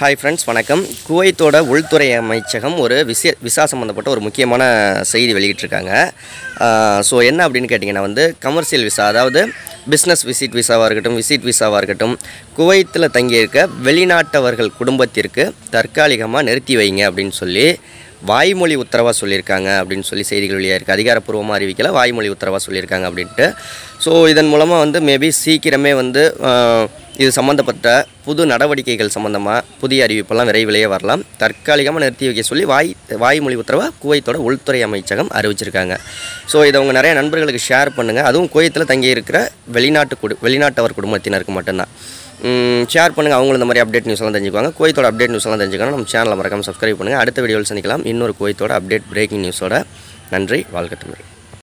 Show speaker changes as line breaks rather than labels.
Hi friends வணக்கம். குவைத்தோட உள்துறை அமைச்சகம் ஒரு விசே விசா சம்மந்தப்பட்ட ஒரு முக்கியமான செய்தி வெளியிட்டிருக்காங்க. ஸோ என்ன அப்படின்னு கேட்டிங்கன்னா வந்து கமர்ஷியல் விசா அதாவது பிஸ்னஸ் விசிட் விசாவாக இருக்கட்டும் விசிட் விசாவாக இருக்கட்டும் குவைத்தில் தங்கியிருக்க வெளிநாட்டவர்கள் குடும்பத்திற்கு தற்காலிகமாக நிறுத்தி வைங்க அப்படின்னு சொல்லி வாய்மொழி உத்தரவாக சொல்லியிருக்காங்க அப்படின்னு சொல்லி செய்திகள் வெளியாக இருக்குது அதிகாரப்பூர்வமாக அறிவிக்கல வாய்மொழி உத்தரவாக சொல்லியிருக்காங்க அப்படின்ட்டு. ஸோ இதன் மூலமாக வந்து மேபி சீக்கிரமே வந்து இது சம்மந்தப்பட்ட புது நடவடிக்கைகள் சம்மந்தமாக புதிய அறிவிப்பெல்லாம் விரைவிலேயே வரலாம். தற்காலிகமாக நிறுத்தி வைக்க சொல்லி வாய் வாய்மொழி உத்தரவாக குவைத்தோட உள்துறை அமைச்சகம் அறிவிச்சிருக்காங்க. ஸோ இதை அவங்க நிறைய நண்பர்களுக்கு ஷேர் பண்ணுங்கள் அதுவும் குவைத்தில் தங்கி இருக்கிற வெளிநாட்டு குடு வெளிநாட்டவர் குடும்பத்தினருக்கு மட்டும்தான். ஷேர் பண்ணுங்கள் அவங்களும் இந்த மாதிரி அப்டேட் நியூஸ்லாம் தெரிஞ்சுக்குவாங்க. குவைத்தோட அப்டேட் நியூஸ்லாம் தெரிஞ்சுக்கணும் நம்ம சேனலை மறக்காமல் சப்ஸ்கிரைப் பண்ணுங்கள் அடுத்த வீடியோவில் சந்திக்கலாம். இன்னொரு குவைத்தோட அப்டேட் பிரேக்கிங் நியூஸோட நன்றி வாழ்க்கை தமிழ்.